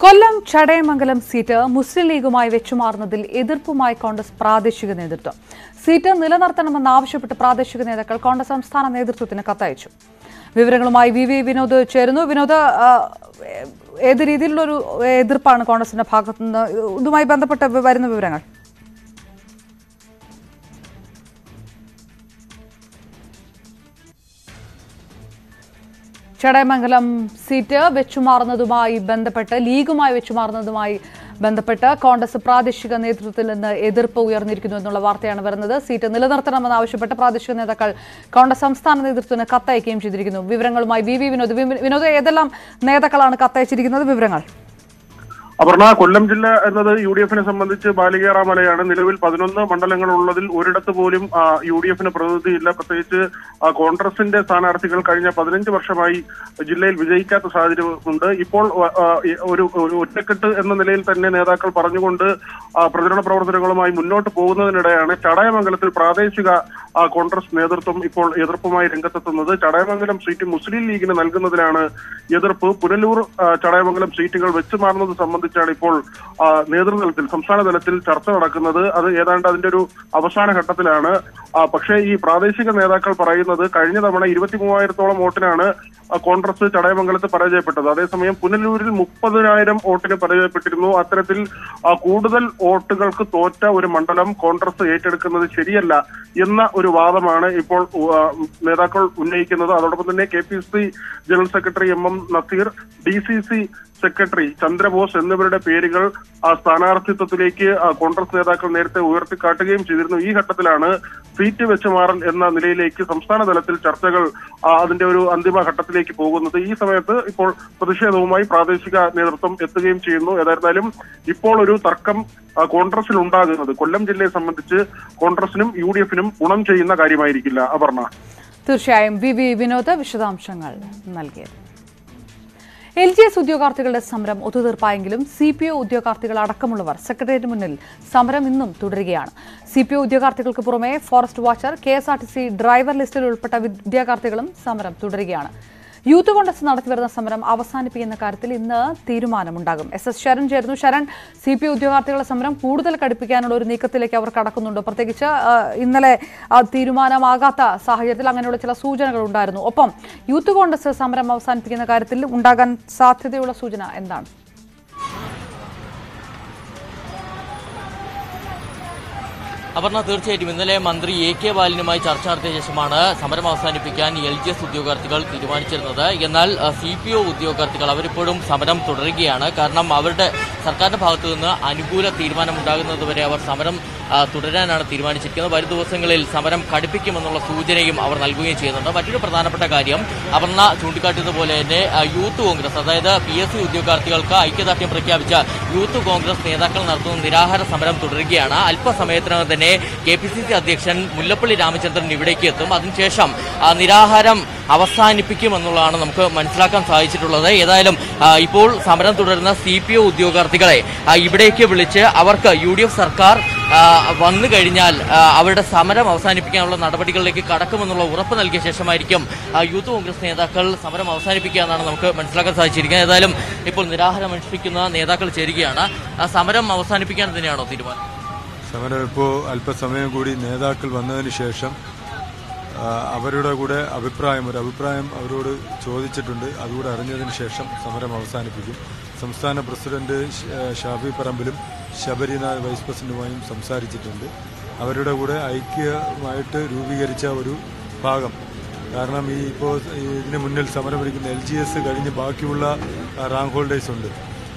കൊല്ലം Chadayamangalam seat മുസ്ലിം ലീഗുമായി വെച്ചുമാറുന്നതിൽ എതിർപ്പുമായി കോൺഗ്രസ് പ്രാദേശിക നേതൃത്വം. സീറ്റ് നിലനിർത്തണമെന്നാവശ്യപ്പെട്ട് പ്രാദേശിക നേതാക്കൾ കോൺഗ്രസ് സംസ്ഥാന നേതൃത്വത്തിന് കത്തയച്ചു. വിവരങ്ങളുമായി വി വി വിനോദ് ചേരുന്നു. വിനോദ് ഏത് രീതിയിലുള്ളൊരു എതിർപ്പാണ് കോൺഗ്രസിന്റെ ഭാഗത്തുനിന്ന്? ഇതുമായി ബന്ധപ്പെട്ട് വരുന്ന വിവരങ്ങൾ. ചടയമംഗലം സീറ്റ് വെച്ചുമാറുന്നതുമായി ബന്ധപ്പെട്ട് ലീഗുമായി വെച്ചുമാറുന്നതുമായി ബന്ധപ്പെട്ട് കോൺഗ്രസ് പ്രാദേശിക നേതൃത്വത്തിൽ നിന്ന് എതിർപ്പ് ഉയർന്നിരിക്കുന്നു എന്നുള്ള വാർത്തയാണ് വരുന്നത്. സീറ്റ് നിലനിർത്തണമെന്നാവശ്യപ്പെട്ട് പ്രാദേശിക നേതാക്കൾ കോൺഗ്രസ് സംസ്ഥാന നേതൃത്വത്തിന് കത്തയക്കുകയും ചെയ്തിരിക്കുന്നു. വിവരങ്ങളുമായി വി വി വിനോദ്. വിനോദ് ഏതെല്ലാം നേതാക്കളാണ് കത്തയച്ചിരിക്കുന്നത്? വിവരങ്ങൾ. അപർണ കൊല്ലം ജില്ല എന്നത് യു ഡി എഫിനെ സംബന്ധിച്ച് ബാലികേറാമലയാണ് നിലവിൽ പതിനൊന്ന് മണ്ഡലങ്ങളുള്ളതിൽ ഒരിടത്ത് പോലും യു ഡി എഫിന് പ്രതിനിധിയില്ല പ്രത്യേകിച്ച് കോൺഗ്രസിന്റെ സ്ഥാനാർത്ഥികൾ കഴിഞ്ഞ പതിനഞ്ച് വർഷമായി ജില്ലയിൽ വിജയിക്കാത്ത സാഹചര്യമുണ്ട്. ഇപ്പോൾ ഒരു ഒറ്റക്കെട്ട് എന്ന നിലയിൽ തന്നെ നേതാക്കൾ പറഞ്ഞുകൊണ്ട് പ്രചരണ പ്രവർത്തനങ്ങളുമായി മുന്നോട്ട് പോകുന്നതിനിടെയാണ് ചടയമംഗലത്തിൽ പ്രാദേശിക കോൺഗ്രസ് നേതൃത്വം ഇപ്പോൾ എതിർപ്പുമായി രംഗത്തെത്തുന്നത് ചടയമംഗലം സീറ്റ് മുസ്ലിം ലീഗിന് നൽകുന്നതിനാണ് എതിർപ്പ്. പുനലൂർ ചടയമംഗലം സീറ്റുകൾ വെച്ചു മാറുന്നത് സംബന്ധിച്ചാണ് ഇപ്പോൾ നേതൃതലത്തിൽ സംസ്ഥാന തലത്തിൽ ചർച്ച നടക്കുന്നത്. അത് ഏതാണ്ട് അതിന്റെ ഒരു അവസാന ഘട്ടത്തിലാണ്. ആ, പക്ഷേ ഈ പ്രാദേശിക നേതാക്കൾ പറയുന്നത് കഴിഞ്ഞ തവണ ഇരുപത്തി മൂവായിരത്തോളം വോട്ടിനാണ് കോൺഗ്രസ് ചടയമംഗലത്ത് പരാജയപ്പെട്ടത്. അതേസമയം പുനലൂരിൽ മുപ്പതിനായിരം വോട്ടിന് പരാജയപ്പെട്ടിരുന്നു. അത്തരത്തിൽ കൂടുതൽ വോട്ടുകൾക്ക് തോറ്റ ഒരു മണ്ഡലം കോൺഗ്രസ് ഏറ്റെടുക്കുന്നത് ശരിയല്ല എന്ന ഒരു വാദമാണ് ഇപ്പോൾ നേതാക്കൾ ഉന്നയിക്കുന്നത്. അതോടൊപ്പം തന്നെ K P C general secretary M M Naseer D C C secretary Chandrabose എന്നിവരുടെ പേരുകൾ ആ സ്ഥാനാർത്ഥിത്വത്തിലേക്ക് കോൺഗ്രസ് നേതാക്കൾ നേരത്തെ ഉയർത്തിക്കാട്ടുകയും ചെയ്തിരുന്നു. ഈ ഘട്ടത്തിലാണ് സീറ്റ് വെച്ച് മാറൽ എന്ന നിലയിലേക്ക് സംസ്ഥാന തലത്തിൽ ചർച്ചകൾ അതിന്റെ ഒരു അന്തിമ ഘട്ടത്തിലേക്ക് പോകുന്നത്. ഈ സമയത്ത് ഇപ്പോൾ പ്രതിഷേധവുമായി പ്രാദേശിക നേതൃത്വം എത്തുകയും ചെയ്യുന്നു. ഏതായിരുന്നാലും ഇപ്പോൾ ഒരു തർക്കം കോൺഗ്രസിൽ ഉണ്ടാകുന്നത്. കൊല്ലം ജില്ലയെ സംബന്ധിച്ച് കോൺഗ്രസിനും യു ഡി എഫിനും ഗുണം ചെയ്യുന്ന കാര്യമായിരിക്കില്ല. അപർണ. തീർച്ചയായും. വി വി വിനോദ് വിശദാംശങ്ങൾ നൽകിയത്. എൽ ജി എസ് ഉദ്യോഗാർത്ഥികളുടെ സമരം ഒത്തുതീർപ്പായെങ്കിലും സി പി ഒ ഉദ്യോഗാർത്ഥികൾ അടക്കമുള്ളവർ സെക്രട്ടേറിയറ്റ് മുന്നിൽ സമരം ഇന്നും തുടരുകയാണ്. സി പി ഒ ഉദ്യോഗാർത്ഥികൾക്ക് പുറമെ forest watcher K S R T C driver ലിസ്റ്റിൽ ഉൾപ്പെട്ട വിദ്യാർത്ഥികളും സമരം തുടരുകയാണ്. യൂത്ത് കോൺഗ്രസ് നടത്തിവരുന്ന സമരം അവസാനിപ്പിക്കുന്ന കാര്യത്തിൽ ഇന്ന് തീരുമാനമുണ്ടാകും. എസ്. എസ്. ശരൺ ചേരുന്നു. ശരൺ സി പി ഉദ്യോഗാർത്ഥികളുടെ സമരം കൂടുതൽ കടുപ്പിക്കാനുള്ള ഒരു നീക്കത്തിലേക്ക് അവർ കടക്കുന്നുണ്ട്. പ്രത്യേകിച്ച് ഇന്നലെ തീരുമാനമാകാത്ത സാഹചര്യത്തിൽ അങ്ങനെയുള്ള ചില സൂചനകൾ ഉണ്ടായിരുന്നു. ഒപ്പം യൂത്ത് കോൺഗ്രസ് സമരം അവസാനിപ്പിക്കുന്ന കാര്യത്തിൽ ഉണ്ടാകാൻ സാധ്യതയുള്ള സൂചന എന്താണ്? അപർണ തീർച്ചയായിട്ടും. ഇന്നലെ മന്ത്രി എ കെ ബാലനുമായി ചർച്ച നടത്തിയ ശേഷമാണ് സമരം അവസാനിപ്പിക്കാൻ എൽ ജി എസ് ഉദ്യോഗാർത്ഥികൾ തീരുമാനിച്ചിരുന്നത്. എന്നാൽ സി പി ഒ ഉദ്യോഗാർത്ഥികൾ അവരിപ്പോഴും സമരം തുടരുകയാണ്. കാരണം അവരുടെ സർക്കാരിന്റെ ഭാഗത്തു നിന്ന് അനുകൂല തീരുമാനം ഉണ്ടാകുന്നതുവരെ അവർ സമരം തുടരാനാണ് തീരുമാനിച്ചിരിക്കുന്നത്. വരും ദിവസങ്ങളിൽ സമരം കടുപ്പിക്കുമെന്നുള്ള സൂചനയും അവർ നൽകുകയും ചെയ്യുന്നുണ്ട്. മറ്റൊരു പ്രധാനപ്പെട്ട കാര്യം അപർണ ചൂണ്ടിക്കാട്ടിയതുപോലെ തന്നെ യൂത്ത് കോൺഗ്രസ് അതായത് പി എസ് സി ഉദ്യോഗാർത്ഥികൾക്ക് ഐക്യദാർഢ്യം പ്രഖ്യാപിച്ച യൂത്ത് കോൺഗ്രസ് നേതാക്കൾ നടത്തുന്ന നിരാഹാര സമരം തുടരുകയാണ്. അല്പസമയത്തിനകം തന്നെ കെ പി സി സി അധ്യക്ഷൻ മുല്ലപ്പള്ളി രാമചന്ദ്രൻ ഇവിടേക്ക് എത്തും. അതിനുശേഷം നിരാഹാരം അവസാനിപ്പിക്കുമെന്നുള്ളതാണ് നമുക്ക് മനസ്സിലാക്കാൻ സാധിച്ചിട്ടുള്ളത്. ഏതായാലും ഇപ്പോൾ സമരം തുടരുന്ന സി പി ഒ ഉദ്യോഗാർത്ഥികളെ ഇവിടേക്ക് വിളിച്ച് അവർക്ക് യു ഡി എഫ് സർക്കാർ വന്നു കഴിഞ്ഞാൽ അവരുടെ സമരം അവസാനിപ്പിക്കാനുള്ള നടപടികളിലേക്ക് കടക്കുമെന്നുള്ള ഉറപ്പ് നൽകിയ ശേഷമായിരിക്കും യൂത്ത് കോൺഗ്രസ് നേതാക്കൾ സമരം അവസാനിപ്പിക്കുക എന്നാണ് നമുക്ക് മനസ്സിലാക്കാൻ സാധിച്ചിരിക്കുന്നത്. ഏതായാലും ഇപ്പോൾ നിരാഹാരം അനുഷ്ഠിക്കുന്ന നേതാക്കൾ ചേരുകയാണ്. സമരം അവസാനിപ്പിക്കാൻ തന്നെയാണോ തീരുമാനം? സമരം ഇപ്പോൾ അല്പസമയം കൂടി നേതാക്കൾ വന്നതിന് ശേഷം അവരുടെ കൂടെ അഭിപ്രായം ഒരു അഭിപ്രായം അവരോട് ചോദിച്ചിട്ടുണ്ട്. അതുകൂടെ അറിഞ്ഞതിന് ശേഷം സമരം അവസാനിപ്പിക്കും. സംസ്ഥാന പ്രസിഡന്റ് ഷാഫി പറമ്പിലും ശബരിനാഥ് വൈസ് പ്രസിഡന്റുമായും സംസാരിച്ചിട്ടുണ്ട്. അവരുടെ കൂടെ ഐക്യമായിട്ട് രൂപീകരിച്ച ഒരു ഭാഗം. കാരണം ഈ ഇപ്പോൾ ഇതിന് മുന്നിൽ സമരം പിടിക്കുന്ന എൽ ജി എസ് കഴിഞ്ഞ് ബാക്കിയുള്ള റാങ്ക് ഹോൾഡേഴ്സ് ഉണ്ട്.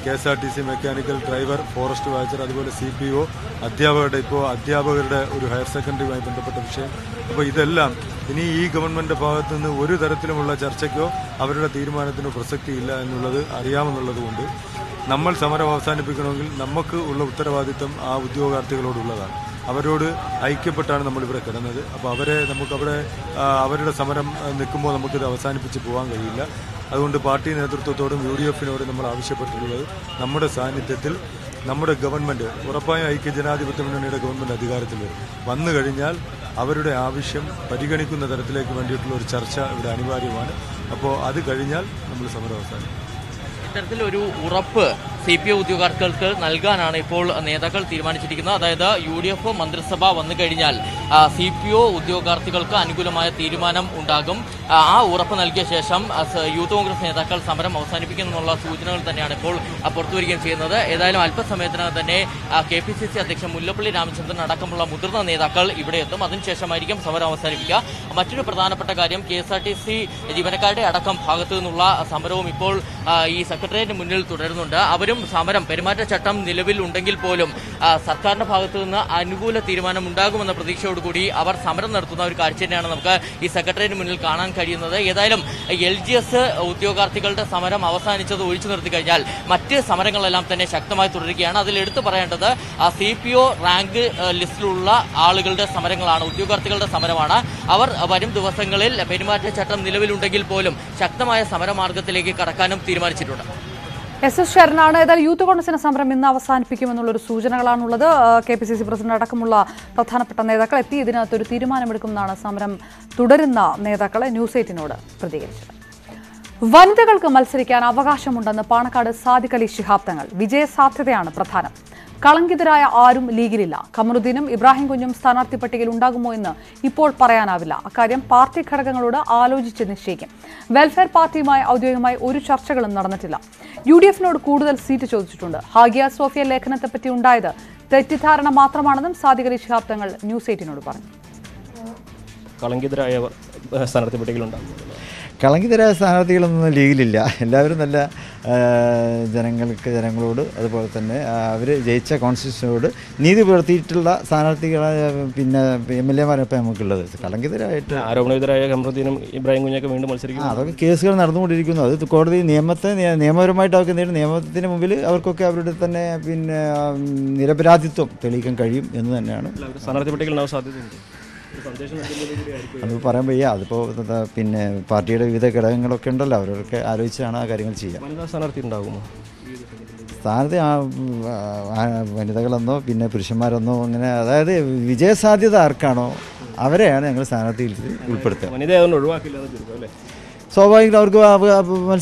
K S R T C mechanical driver forest watcher അതുപോലെ സി പി ഒ അധ്യാപകരുടെ ഇപ്പോൾ അധ്യാപകരുടെ ഒരു ഹയർ സെക്കൻഡറിയുമായി ബന്ധപ്പെട്ട വിഷയം. അപ്പോൾ ഇതെല്ലാം ഇനി ഈ ഗവൺമെന്റ് ഭാഗത്തു നിന്ന് ഒരു തരത്തിലുമുള്ള ചർച്ചയ്ക്കോ അവരുടെ തീരുമാനത്തിനോ പ്രസക്തിയില്ല എന്നുള്ളത് അറിയാമെന്നുള്ളതുകൊണ്ട് നമ്മൾ സമരം അവസാനിപ്പിക്കണമെങ്കിൽ നമുക്ക് ഉള്ള ഉത്തരവാദിത്തം ആ ഉദ്യോഗാർത്ഥികളോടുള്ളതാണ്. അവരോട് ഐക്യപ്പെട്ടാണ് നമ്മളിവിടെ കിടന്നത്. അപ്പോൾ അവരെ നമുക്ക് അവിടെ അവരുടെ സമരം നിൽക്കുമ്പോൾ നമുക്കിത് അവസാനിപ്പിച്ച് പോകാൻ കഴിയില്ല. അതുകൊണ്ട് പാർട്ടി നേതൃത്വത്തോടും യു ഡി എഫിനോടും നമ്മൾ ആവശ്യപ്പെട്ടിട്ടുള്ളത് നമ്മുടെ സാന്നിധ്യത്തിൽ നമ്മുടെ ഗവൺമെന്റ് ഉറപ്പായും ഐക്യ ജനാധിപത്യ മുന്നണിയുടെ ഗവൺമെന്റ് അധികാരത്തിൽ വന്നു കഴിഞ്ഞാൽ അവരുടെ ആവശ്യം പരിഗണിക്കുന്ന തരത്തിലേക്ക് വേണ്ടിയിട്ടുള്ള ഒരു ചർച്ച ഇവിടെ അനിവാര്യമാണ്. അപ്പോൾ അത് കഴിഞ്ഞാൽ നമ്മൾ സമരം അവസാനിക്കും. ഇത്തരത്തിലൊരു ഉറപ്പ് സി പി ഐ ഉദ്യോഗാർത്ഥികൾക്ക് നൽകാനാണ് ഇപ്പോൾ നേതാക്കൾ തീരുമാനിച്ചിരിക്കുന്നത്. അതായത് യു ഡി എഫ് മന്ത്രിസഭ വന്നു കഴിഞ്ഞാൽ സി പി ഒ ഉദ്യോഗാർത്ഥികൾക്ക് അനുകൂലമായ തീരുമാനം ഉണ്ടാകും. ആ, ഉറപ്പ് നൽകിയ ശേഷം യൂത്ത് കോൺഗ്രസ് നേതാക്കൾ സമരം അവസാനിപ്പിക്കുമെന്നുള്ള സൂചനകൾ തന്നെയാണ് ഇപ്പോൾ പുറത്തു പുറത്തുവരികയും ചെയ്യുന്നത്. ഏതായാലും അല്പസമയത്തിനകം തന്നെ കെ പി സി സി അധ്യക്ഷൻ മുല്ലപ്പള്ളി രാമചന്ദ്രൻ അടക്കമുള്ള മുതിർന്ന നേതാക്കൾ ഇവിടെ എത്തും. അതിനുശേഷമായിരിക്കും സമരം അവസാനിപ്പിക്കുക. മറ്റൊരു പ്രധാനപ്പെട്ട കാര്യം K S R T C ജീവനക്കാരുടെ അടക്കം ഭാഗത്തു നിന്നുള്ള സമരവും ഇപ്പോൾ ഈ സെക്രട്ടേറിയറ്റിന് മുന്നിൽ തുടരുന്നുണ്ട്. അവരും സമരം പെരുമാറ്റച്ചട്ടം നിലവിൽ ഉണ്ടെങ്കിൽ പോലും സർക്കാരിന്റെ ഭാഗത്തു നിന്ന് അനുകൂല തീരുമാനം ഉണ്ടാകുമെന്ന പ്രതീക്ഷയോടുകൂടി അവർ സമരം നടത്തുന്ന ഒരു കാഴ്ച തന്നെയാണ് നമുക്ക് ഈ സെക്രട്ടേറിയറ്റിന് മുന്നിൽ കാണാൻ കഴിയുന്നത്. ഏതായാലും എൽ ജി എസ് ഉദ്യോഗാർത്ഥികളുടെ സമരം അവസാനിച്ചത് ഒഴിച്ചു നിർത്തി കഴിഞ്ഞാൽ മറ്റ് സമരങ്ങളെല്ലാം തന്നെ ശക്തമായി തുടരുകയാണ്. അതിൽ എടുത്തു പറയേണ്ടത് സി പി ഒ റാങ്ക് ലിസ്റ്റിലുള്ള ആളുകളുടെ സമരങ്ങളാണ് ഉദ്യോഗാർത്ഥികളുടെ സമരമാണ്. അവർ വരും ദിവസങ്ങളിൽ പെരുമാറ്റച്ചട്ടം നിലവിലുണ്ടെങ്കിൽ പോലും ശക്തമായ സമരമാർഗത്തിലേക്ക് കടക്കാനും തീരുമാനിച്ചിട്ടുണ്ട്. എസ് എസ് ശരണാണ് ഏതായാലും യൂത്ത് കോൺഗ്രസിന്റെ സമരം ഇന്ന് അവസാനിപ്പിക്കുമെന്നുള്ളൊരു സൂചനകളാണുള്ളത്. K P C C president അടക്കമുള്ള പ്രധാനപ്പെട്ട നേതാക്കൾ എത്തി. ഇതിനകത്തൊരു തീരുമാനമെടുക്കുമെന്നാണ് സമരം തുടരുന്ന നേതാക്കളെ ന്യൂസ് എയ്റ്റിനോട് പ്രതികരിച്ചത്. വനിതകൾക്ക് മത്സരിക്കാൻ അവകാശമുണ്ടെന്ന് പാണക്കാട് സാദിഖലി ശിഹാബ് തങ്ങൾ വിജയസാധ്യതയാണ് പ്രധാനം. കളങ്കിതരായ ആരും ലീഗിലില്ല. കമറുദ്ദീനും ഇബ്രാഹിം കുഞ്ഞും സ്ഥാനാർത്ഥി പട്ടികയിൽ ഉണ്ടാകുമോ എന്ന് ഇപ്പോൾ പറയാനാവില്ല. അക്കാര്യം പാർട്ടി ഘടകങ്ങളോട് ആലോചിച്ച് നിശ്ചയിക്കും. വെൽഫെയർ പാർട്ടിയുമായി ഔദ്യോഗികമായി ഒരു ചർച്ചകളും നടന്നിട്ടില്ല. യു ഡി എഫിനോട് കൂടുതൽ സീറ്റ് ചോദിച്ചിട്ടുണ്ട്. ഹാഗിയ സോഫിയ ലേഖനത്തെപ്പറ്റി ഉണ്ടായത് തെറ്റിദ്ധാരണ മാത്രമാണെന്നും സാദിഖ് അലി ശിഹാബ് തങ്ങൾ ന്യൂസ് എയ്റ്റിനോട് പറഞ്ഞു. കളങ്കിതരായ സ്ഥാനാർത്ഥി പട്ടികയിലുണ്ടാകും കളങ്കിതരായ സ്ഥാനാർത്ഥികളൊന്നും ലീഗിലില്ല. എല്ലാവരും നല്ല ജനങ്ങൾക്ക് ജനങ്ങളോട് അതുപോലെ തന്നെ അവർ ജയിച്ച കോൺസ്റ്റിറ്റ്യൂഷനോട് നീതി പുലർത്തിയിട്ടുള്ള സ്ഥാനാർത്ഥികളായ പിന്നെ എം എൽ എമാരൊക്കെ നമുക്കുള്ളത്. കളങ്കിതരായിട്ട് ആരോപണവിധരായ കമറുദ്ദീനും ഇബ്രാഹിം കുഞ്ഞൊക്കെ വീണ്ടും മത്സരിക്കും അതൊക്കെ കേസുകൾ നടന്നുകൊണ്ടിരിക്കുന്നു. അത് കോടതി നിയമത്തെ നിയമപരമായിട്ട് അവർക്ക് നേരിടും നിയമത്തിന് മുമ്പിൽ അവർക്കൊക്കെ അവരുടെ തന്നെ പിന്നെ നിരപരാധിത്വം തെളിയിക്കാൻ കഴിയും എന്ന് തന്നെയാണ്. സ്ഥാനാർത്ഥി പട്ടികയിലുണ്ടാവാൻ സാധ്യതയുണ്ട്. അത് പറയാൻ വയ്യ. അതിപ്പോൾ പിന്നെ പാർട്ടിയുടെ വിവിധ ഘടകങ്ങളൊക്കെ ഉണ്ടല്ലോ. അവരൊക്കെ ആലോചിച്ചാണ് ആ കാര്യങ്ങൾ ചെയ്യുക. വനിതാ സ്ഥാനാർത്ഥി ഉണ്ടാകുമോ? സ്ഥാനത്ത് വനിതകളെന്നോ പിന്നെ പുരുഷന്മാരെന്നോ അങ്ങനെ അതായത് വിജയസാധ്യത ആർക്കാണോ അവരെയാണ് ഞങ്ങൾ സ്ഥാനാർത്ഥിയിൽ ഉൾപ്പെടുത്തുക. സ്വാഭാവികം അവർക്ക് മത്സരി